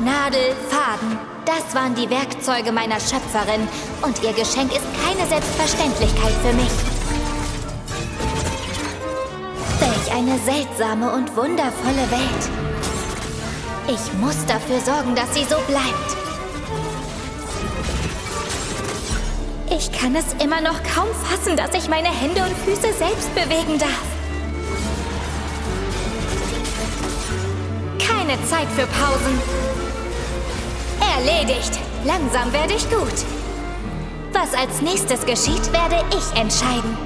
Nadel, Faden. Das waren die Werkzeuge meiner Schöpferin. Und ihr Geschenk ist keine Selbstverständlichkeit für mich. Welch eine seltsame und wundervolle Welt. Ich muss dafür sorgen, dass sie so bleibt. Ich kann es immer noch kaum fassen, dass ich meine Hände und Füße selbst bewegen darf. Keine Zeit für Pausen. Erledigt. Langsam werde ich gut. Was als nächstes geschieht, werde ich entscheiden.